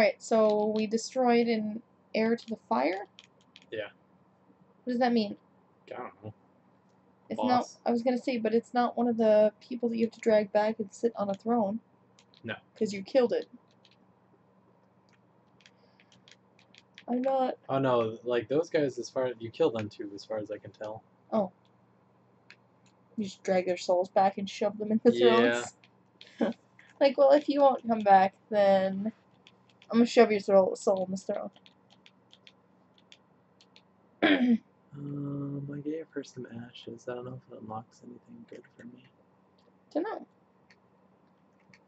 Alright, so we destroyed an heir to the fire? Yeah. What does that mean? I don't know. It's Boss. not. I was gonna say, but it's not one of the people that you have to drag back and sit on a throne. No. Because you killed it. I'm not. Oh no, like those guys, as far as you kill them too, as far as I can tell. Oh. You just drag their souls back and shove them in the Yeah. thrones. like, well, if you won't come back, then I'm gonna shove your soul, soul in this throne. Um, I gave her some ashes. I don't know if it unlocks anything good for me. Dunno.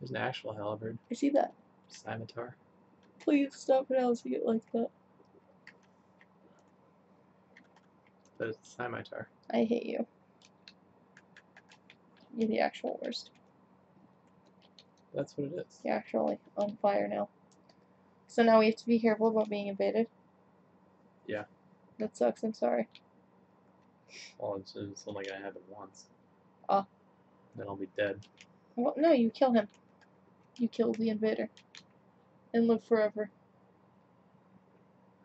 There's an actual halberd, I see that. scimitar. Please stop pronouncing it like that. But it's scimitar. I hate you. You're the actual worst. That's what it is. You're actually on fire now. So now we have to be careful about being invaded. Yeah. That sucks. I'm sorry. Well, it's, it's only gonna happen once. Ah. Then I'll be dead. Well, no, you kill him. You kill the invader. And live forever.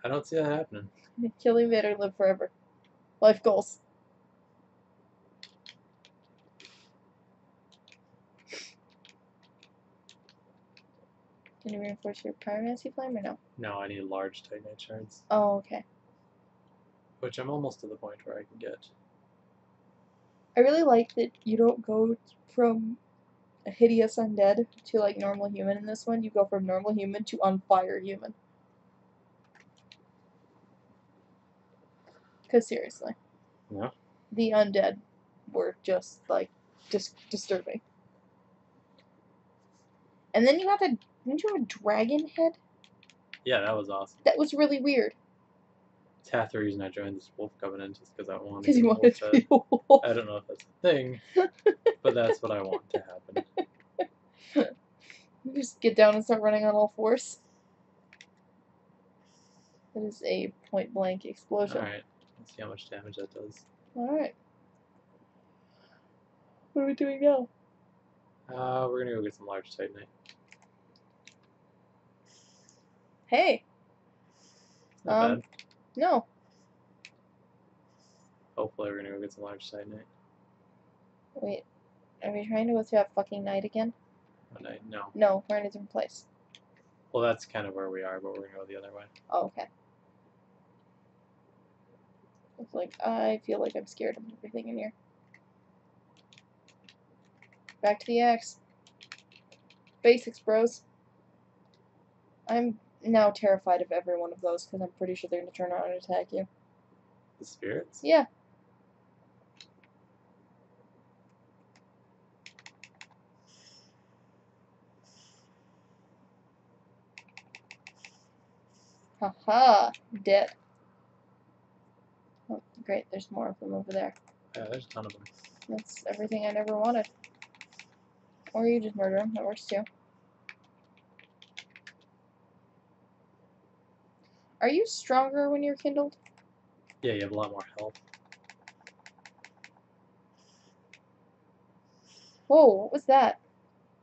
I don't see that happening. Kill the invader, live forever. Life goals. Can you reinforce your pyromancy flame or no? No, I need large titanite shards, Oh, okay. which I'm almost to the point where I can get. I really like that you don't go from a hideous undead to like normal human in this one. You go from normal human to on fire human. Because seriously, Yeah. the undead were just like just disturbing. And then you have a didn't you have a dragon head? Yeah, that was awesome. That was really weird. It's half the reason I joined this wolf covenant, just because I wanted. Because to you wanted to be a wolf. I don't know if that's a thing, but that's what I want to happen. You just get down and start running on all fours. That is a point blank explosion. Alright, let's see how much damage that does. Alright. What are we doing now? Uh, we're gonna go get some large titanite. Hey! Not Um, bad. No. Hopefully, we're gonna go get some large titanite. Wait. Are we trying to go through that fucking knight again? One knight. No. No, we're in a different place. Well, that's kind of where we are, but we're gonna go the other way. Oh, okay. It's like, I feel like I'm scared of everything in here. Back to the axe. Basics, bros. I'm now terrified of every one of those because I'm pretty sure they're going to turn around and attack you. The spirits? Yeah. Haha, dead. Oh, great, there's more of them over there. Yeah, there's a ton of them. That's everything I never wanted. Or you just murder them, that works too. Are you stronger when you're kindled? Yeah, you have a lot more health. Whoa, what was that?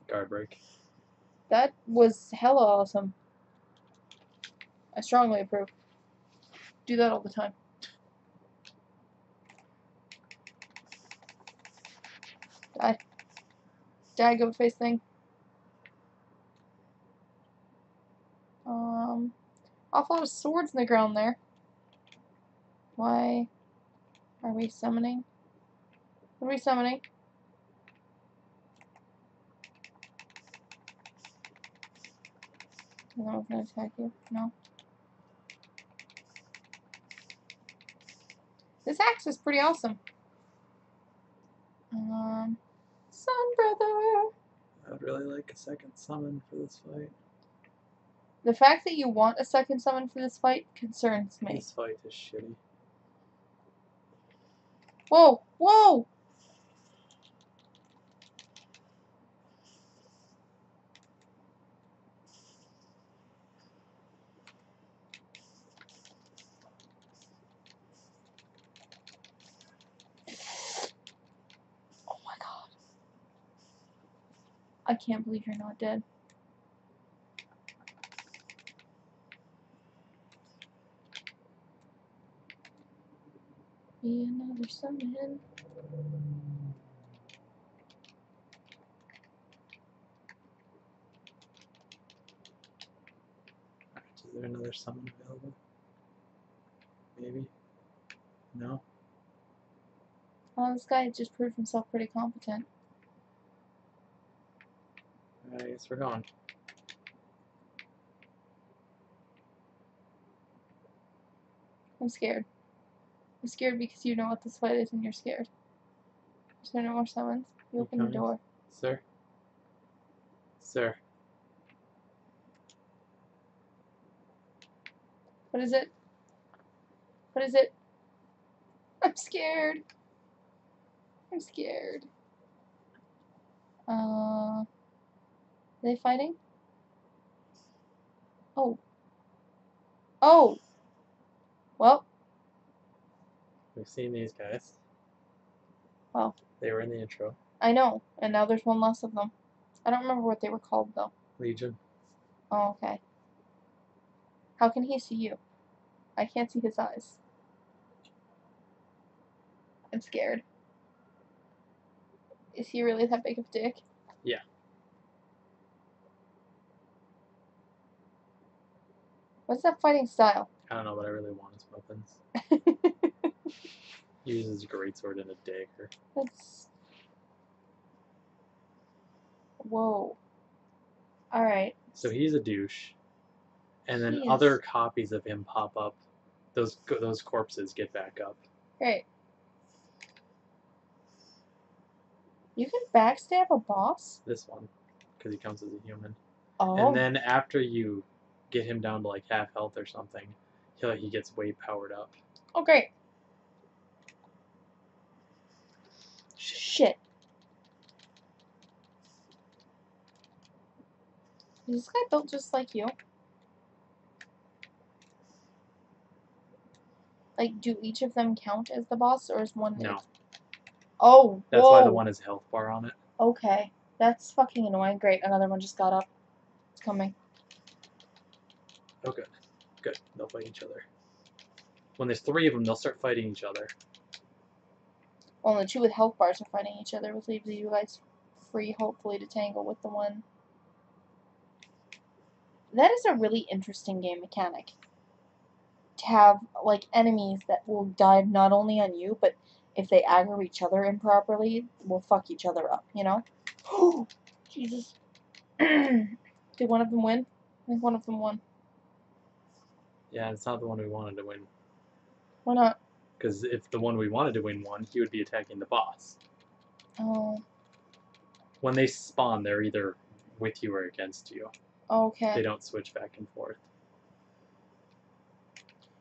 Guard break. That was hella awesome. I strongly approve. Do that all the time. Die. Die, goat face thing. Um, awful lot of swords in the ground there. Why are we summoning? What are we summoning? No one's gonna attack you. No. This axe is pretty awesome. Um, Sun Brother. I would really like a second summon for this fight. The fact that you want a second summon for this fight concerns me. This fight is shitty. Whoa! Whoa! Oh my god. I can't believe you're not dead. Be another summon. Is there another summon available? Maybe? No? Well, this guy just proved himself pretty competent. I guess we're gone. I'm scared. I'm scared because you know what this fight is and you're scared. Is there no more summons? You You open the door. Sir? Sir? What is it? What is it? I'm scared. I'm scared. Uh, are they fighting? Oh. Oh. Well, We've seen these guys. Wow. They were in the intro. I know, and now there's one less of them. I don't remember what they were called though. Legion. Oh, okay. How can he see you? I can't see his eyes. I'm scared. Is he really that big of a dick? Yeah. What's that fighting style? I don't know, but I really want his weapons. He uses a greatsword and a dagger. That's. Whoa. Alright. So he's a douche. And then He other is. copies of him pop up. Those those corpses get back up. Great. You can backstab a boss? This one, because he counts as a human. Oh. And then after you get him down to like half health or something, he he gets way powered up. Oh, great. Shit. Is this guy built just like you? Like, do each of them count as the boss, or is one? No, Oh, that's whoa. why the one has health bar on it. Okay, that's fucking annoying. Great, another one just got up. It's coming. Oh, good, good. They'll fight each other. When there's three of them, they'll start fighting each other. Well, the two with health bars are fighting each other, which leaves you guys free, hopefully, to tangle with the one. That is a really interesting game mechanic. To have, like, enemies that will dive not only on you, but if they aggro each other improperly, will fuck each other up, you know? Oh, Jesus. Did one of them win? I think one of them won. Yeah, it's not the one we wanted to win. Why not? Because if the one we wanted to win won, he would be attacking the boss. Oh, When they spawn, they're either with you or against you. okay. They don't switch back and forth.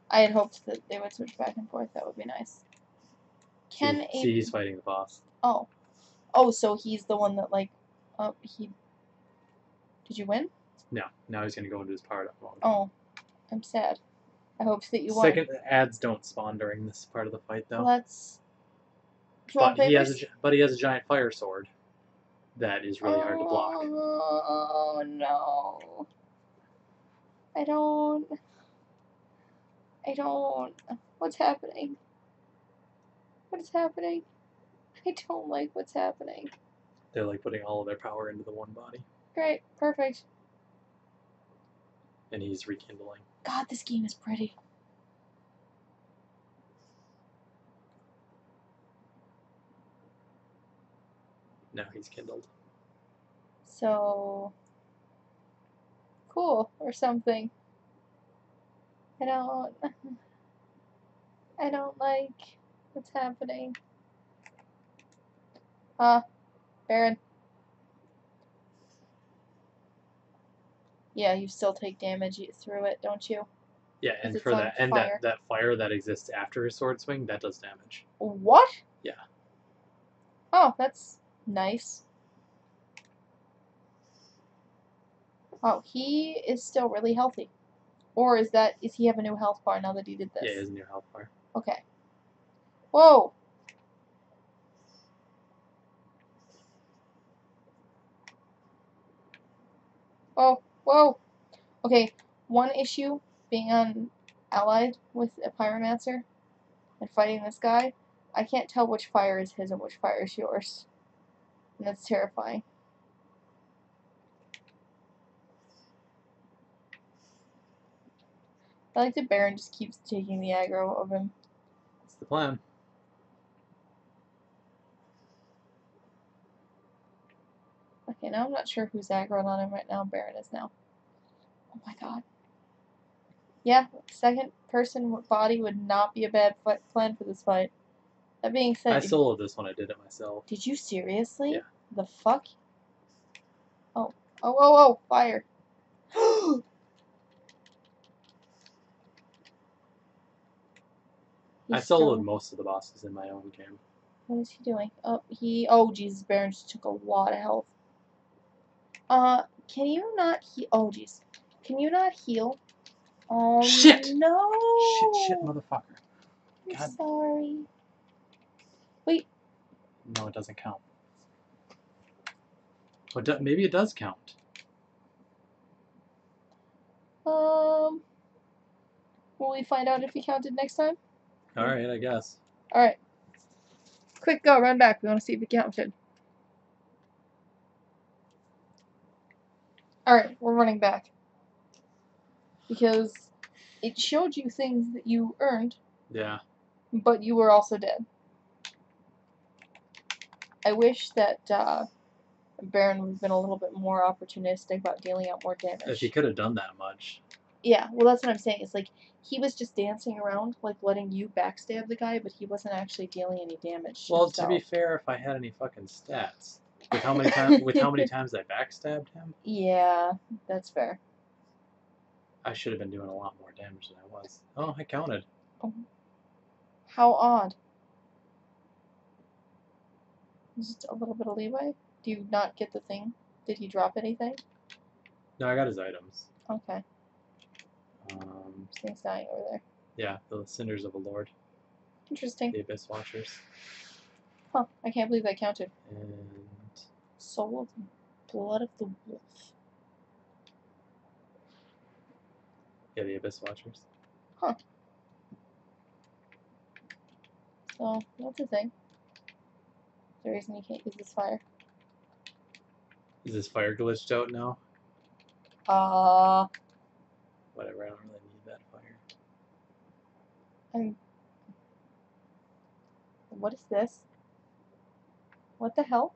I had hoped that they would switch back and forth. That would be nice. Can see, a see, he's fighting the boss. oh oh so he's the one that like oh he did you win? No, now he's gonna go into his powered up mode. Oh, I'm sad. I hoped that you won. Second, ads don't spawn during this part of the fight though. Well, that's. Do you want but he has a, but he has a giant fire sword that is really hard to block. Oh no! I don't. I don't. What's happening? What is happening? I don't like what's happening. They're like putting all of their power into the one body, Great, perfect. and he's rekindling. God, this game is pretty. Now he's kindled. So cool or something. I don't I don't like what's happening. Uh Baron. Yeah, you still take damage through it, don't you? Yeah, and for that, and fire. that that fire that exists after his sword swing, that does damage. What? Yeah. Oh, that's nice. Oh, he is still really healthy. Or is that is he have a new health bar now that he did this? Yeah, his new health bar. Okay. Whoa. Oh, whoa. Okay, one issue being on allied with a pyromancer and fighting this guy, I can't tell which fire is his and which fire is yours. And that's terrifying. I like that Baron just keeps taking the aggro of him. That's the plan. Okay, now I'm not sure who's aggroed on him right now. Baron is now. Oh my god. Yeah, second person body would not be a bad plan for this fight. That being said, I soloed this one. I did it myself. did you seriously? Yeah. The fuck? Oh, oh, oh, oh, fire. I soloed still- most of the bosses in my own game. What is he doing? Oh, he. Oh, Jesus, Baron just took a lot of health. Uh, can you not heal? Oh, jeez. Can you not heal? Oh, Shit! no! Shit, shit, motherfucker. I'm God. sorry. Wait. No, it doesn't count. But do- maybe it does count. Um, will we find out if he counted next time? All right, I guess. Alright. Quick, go, run back. We want to see if he counted. Alright, we're running back. Because it showed you things that you earned, Yeah. but you were also dead. I wish that uh, Baron would have been a little bit more opportunistic about dealing out more damage. If he could have done that much. Yeah, well, that's what I'm saying. It's like he was just dancing around, like letting you backstab the guy, but he wasn't actually dealing any damage. Well, to be fair, if I had any fucking stats, with how many times with how many times I backstabbed him, Yeah, that's fair. I should have been doing a lot more damage than I was. Oh, I counted. Oh. How odd. Just a little bit of leeway. Do you not get the thing? Did he drop anything? No, I got his items. Okay, Um, thing's dying over there. yeah, the cinders of a lord, Interesting. the abyss watchers, Huh? I can't believe I counted. and Soul of the blood of the wolf. yeah, the abyss watchers. Huh. So that's a thing. The reason you can't use this fire. Is this fire glitched out now? Uh, Whatever. I don't really need that fire. I'm. What is this? What the hell?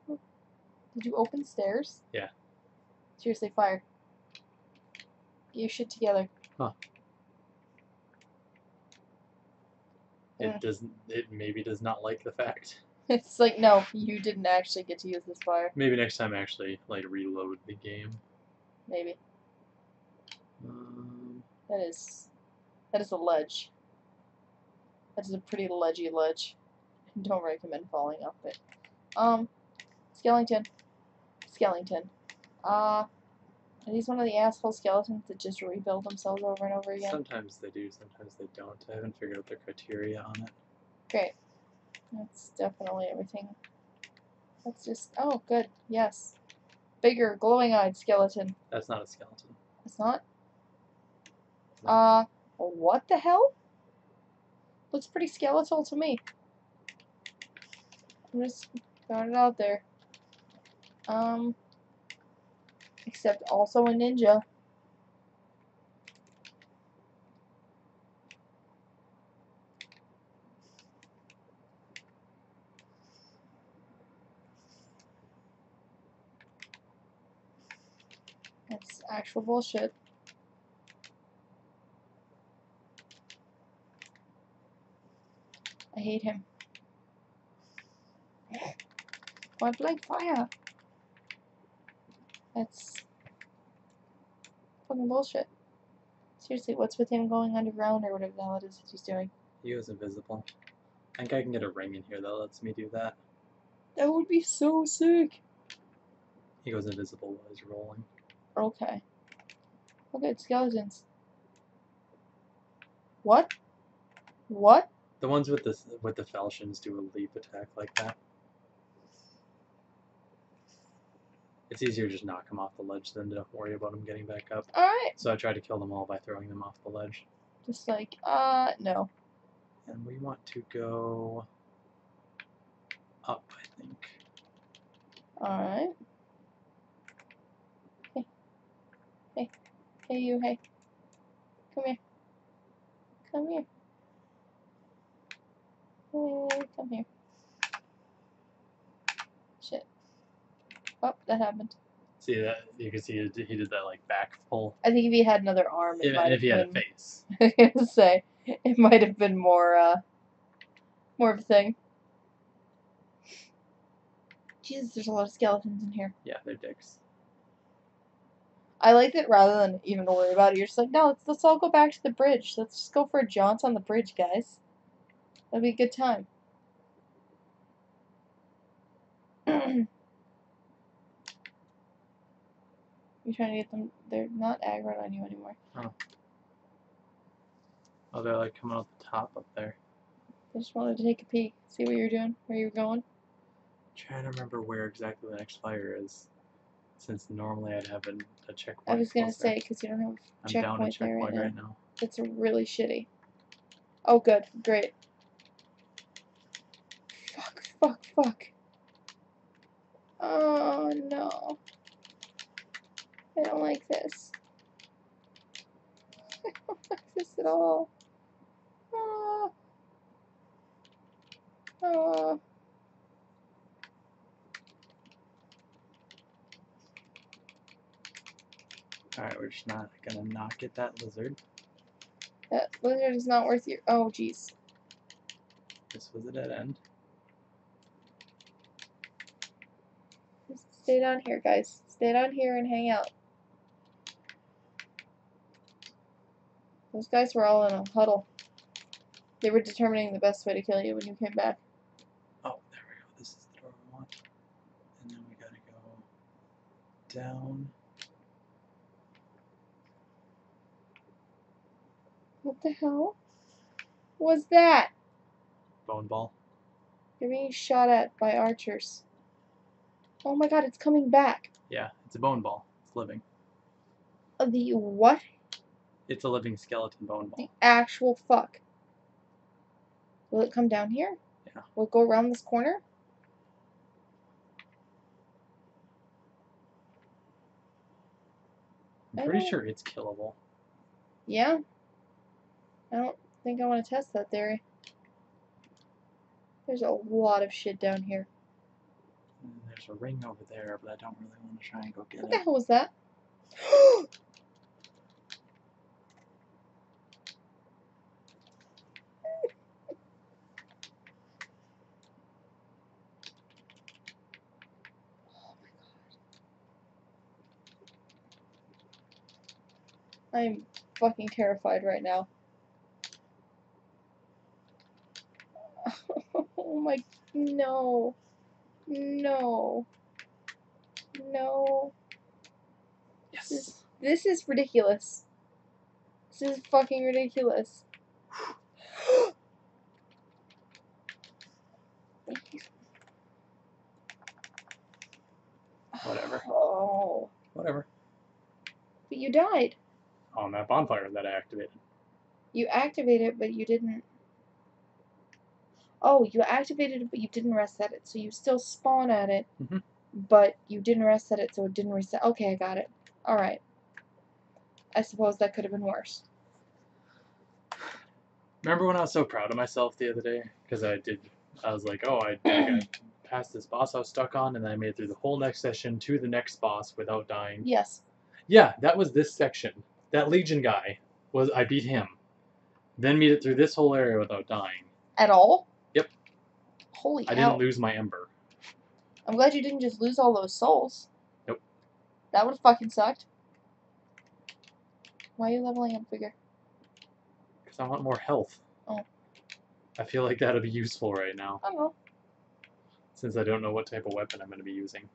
Did you open stairs? Yeah. Seriously, fire. Get your shit together. Huh. Yeah. It doesn't. It maybe does not like the fact. It's like, no, you didn't actually get to use this fire. Maybe next time I actually like reload the game. Maybe. Um, That is. That is a ledge. That is a pretty ledgy ledge. Don't recommend falling off it. Um, skeleton. Skeleton. Uh, are these one of the asshole skeletons that just rebuild themselves over and over again? sometimes they do, sometimes they don't. I haven't figured out their criteria on it. Great. That's definitely everything. That's just. Oh, good. Yes. Bigger, glowing eyed skeleton. That's not a skeleton. It's not? Uh, what the hell? Looks pretty skeletal to me. I'm just throwing it out there. Um, except also a ninja. That's actual bullshit. I hate him. Point blank fire. That's fucking bullshit. Seriously, what's with him going underground or whatever the hell it is that he's doing? He was invisible. I think I can get a ring in here that lets me do that. That would be so sick. He goes invisible while he's rolling. Okay. Okay, skeletons. What? What? The ones with the with the falchions do a leap attack like that. It's easier to just knock them off the ledge than to worry about them getting back up. Alright. So I tried to kill them all by throwing them off the ledge. Just like, uh, no. And we want to go up, I think. Alright. Hey. Hey. Hey, you, hey. Come here. Come here. Hey, come here. Shit. Oh, that happened. See that? You can see he did, he did that like back pull. I think if he had another arm, it If, might if he had a face. I was gonna say it might have been more, uh, more of a thing. Jesus, there's a lot of skeletons in here. Yeah, they're dicks. I like that rather than even worry about it, you're just like, no, let's, let's all go back to the bridge. Let's just go for a jaunt on the bridge, guys. That'd be a good time. You're trying to get them, they're not aggroed on you anymore. Oh, Oh, they're like coming out the top up there. I just wanted to take a peek, see what you're doing, where you're going. trying to remember where exactly the next fire is. Since normally I'd have an, a checkpoint. I was gonna closer. say, because you don't have I'm down a checkpoint there right checkpoint now. right now. That's really shitty. Oh, good. Great. Fuck, fuck, fuck. Oh, no. I don't like this. I don't like this at all. Ah. Ah. Oh. Oh. Alright, we're just not gonna not get that lizard. That lizard is not worth your. Oh, jeez. This was a dead end. Just stay down here, guys. Stay down here and hang out. Those guys were all in a huddle. They were determining the best way to kill you when you came back. Oh, there we go. This is the door we want. And then we gotta go down. What the hell was that? Bone ball. You're being shot at by archers. Oh my god, it's coming back. Yeah, it's a bone ball. It's living. Uh, The what? It's a living skeleton bone ball. The actual fuck. Will it come down here? Yeah. Will it go around this corner? I'm pretty sure it's killable. Yeah. I don't think I want to test that theory. There's a lot of shit down here. And there's a ring over there, but I don't really want to try and go get it. What the hell was that? I'm fucking terrified right now. oh my, no. No. No. Yes. This is ridiculous. This is fucking ridiculous. Whatever. Oh. Whatever. But you died. On that bonfire that I activated. You activated it, but you didn't. Oh, you activated it, but you didn't reset it. So you still spawn at it, Mhm. but you didn't reset it, so it didn't reset. Okay, I got it. Alright. I suppose that could have been worse. Remember when I was so proud of myself the other day? Because I did. I was like, oh, I, I got past this boss I was stuck on, and then I made it through the whole next session to the next boss without dying. Yes. Yeah, that was this section. That Legion guy was I beat him. Then made it through this whole area without dying. At all? Yep. Holy I hell. didn't lose my ember. I'm glad you didn't just lose all those souls. Nope. That would have fucking sucked. Why are you leveling up bigger? Because I want more health. Oh. I feel like that'll be useful right now, I don't know. since I don't know what type of weapon I'm going to be using.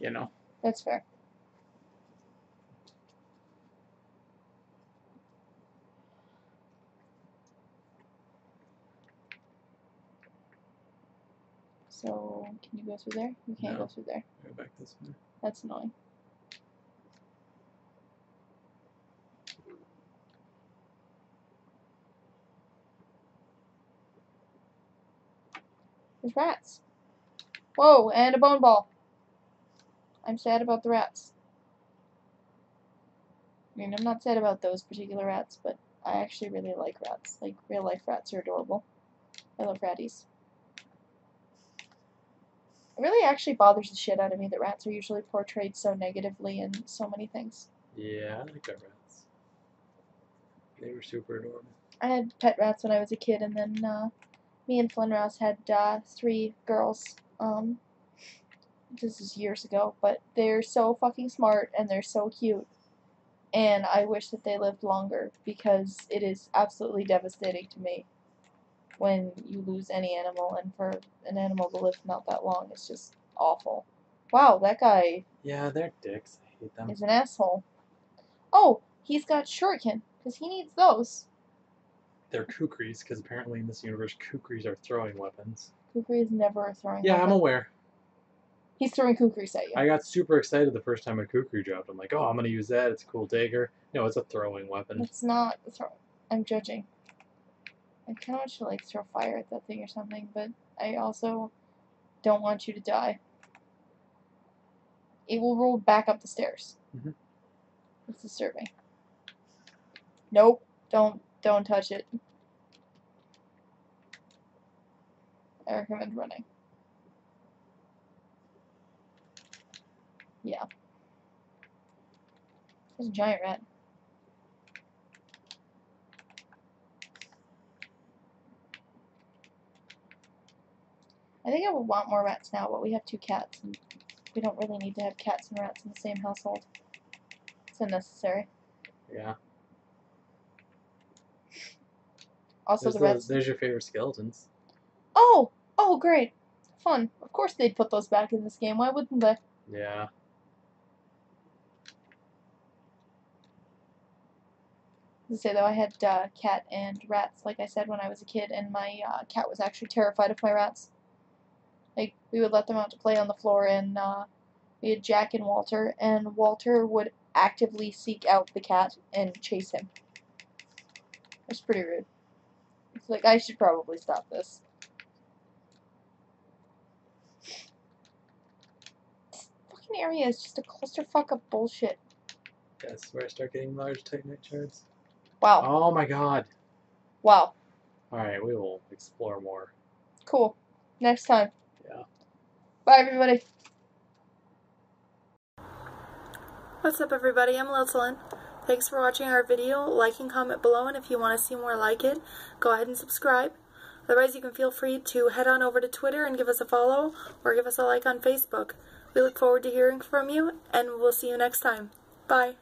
You know? That's fair. So can you go through there? You can't No. go through there. Go back this way. That's annoying. There's rats. Whoa, and a bone ball. I'm sad about the rats. I mean, I'm not sad about those particular rats, but I actually really like rats. Like, real life rats are adorable. I love ratties. It really actually bothers the shit out of me that rats are usually portrayed so negatively in so many things. Yeah, I like our rats. They were super adorable. I had pet rats when I was a kid, and then uh, me and Flinroz had uh, three girls. Um, this is years ago, but they're so fucking smart and they're so cute. And I wish that they lived longer because it is absolutely devastating to me when you lose any animal, and for an animal to live not that long it's just awful. Wow, that guy Yeah, they're dicks. I hate them. is an asshole. Oh, he's got shuriken because he needs those. They're kukris, because apparently in this universe, kukris are throwing weapons. Kukri is never a throwing. Yeah, I'm aware. He's throwing kukris at you. I got super excited the first time a kukri dropped. I'm like, oh, I'm gonna use that. It's a cool dagger. No, it's a throwing weapon. It's not throw. I'm judging. I kind of want you to like throw fire at that thing or something, but I also don't want you to die. It will roll back up the stairs. Mhm. It's disturbing. Nope. Don't don't touch it. I recommend running. Yeah. There's a giant rat. I think I would want more rats now, but we have two cats, and we don't really need to have cats and rats in the same household. It's unnecessary. Yeah. Also, There's, the rats. there's your favorite skeletons. Oh! Oh, great! Fun. Of course they'd put those back in this game. Why wouldn't they? Yeah. To say though, I had uh, cat and rats, like I said, when I was a kid, and my uh, cat was actually terrified of my rats. Like we would let them out to play on the floor, and uh, we had Jack and Walter, and Walter would actively seek out the cat and chase him. That's pretty rude. It's like I should probably stop this. This fucking area is just a clusterfuck of bullshit. That's where I start getting large Titanite shards. Wow. Oh my god. Wow. Alright, we will explore more. Cool. Next time. Bye, everybody. What's up everybody, I'm Liltalen. Thanks for watching our video. Like and comment below and if you want to see more like it, go ahead and subscribe. Otherwise you can feel free to head on over to Twitter and give us a follow or give us a like on Facebook. We look forward to hearing from you and we'll see you next time. Bye.